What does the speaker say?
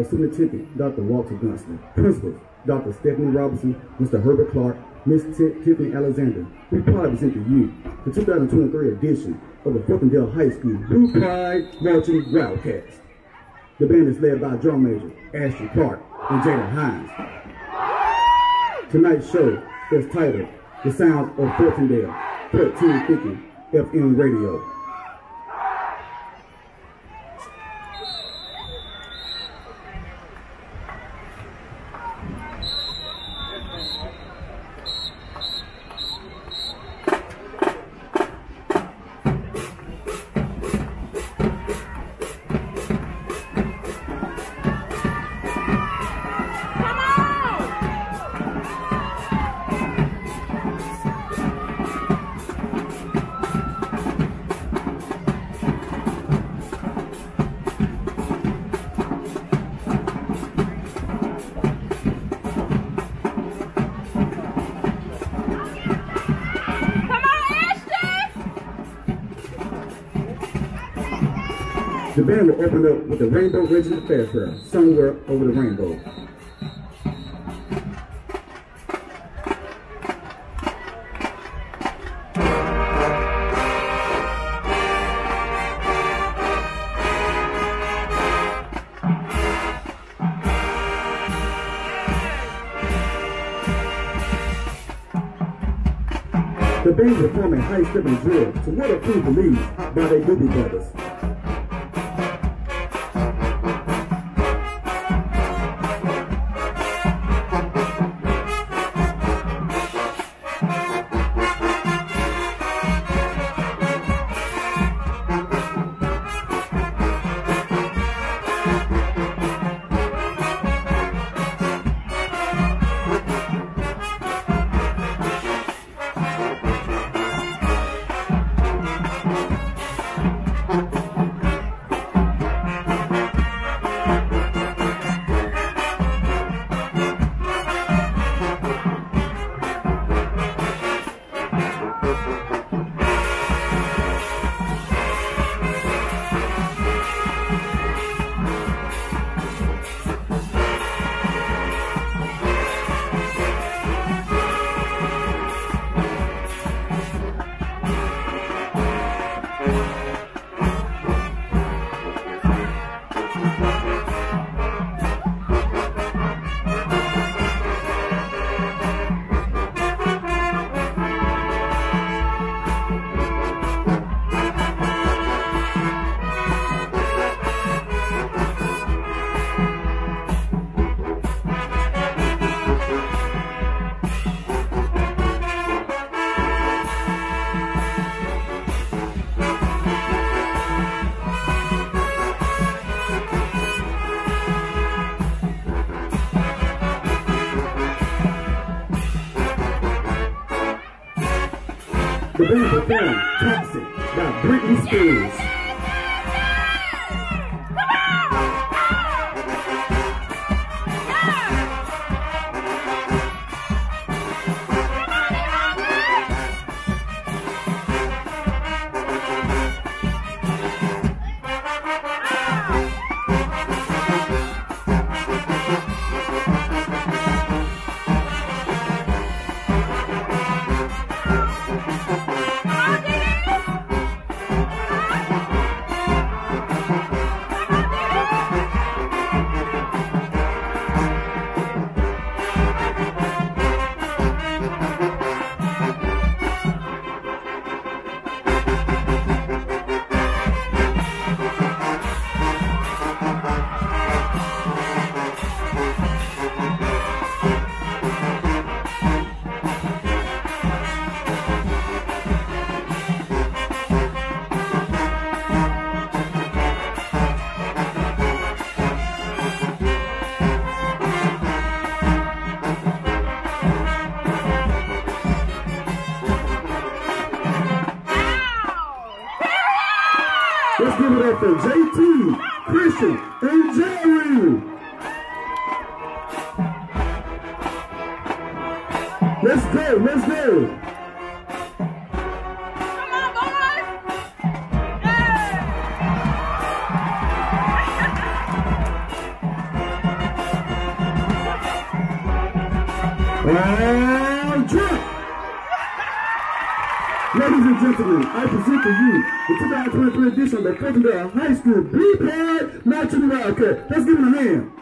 of Superintendent Dr. Walter Gonsoulin, Principals Dr. Stephanie Robinson, Mr. Herbert Clark, Ms. T- Tiffany Alexander, we proudly present to you the 2023 edition of the Fultondale High School Blue Pride Marching Wildcats. The band is led by drum major Ashton Clark and Jada Hines. Tonight's show is titled The Sounds of Fultondale, 1350 FM Radio. The band will open up with the Rainbow Regiment Fanfare, Somewhere Over the Rainbow. The band will perform high stepping drill to What a Fool Believes by the Doobie Brothers. The band performed Toxic by Britney Spears. give it up for JT, Christian, and Jerry. Let's go, let's go. Round trip. Ladies and gentlemen, I present to you the 2023 edition of the Fultondale High School Blue Pride Matching Wildcat. Let's give it a hand.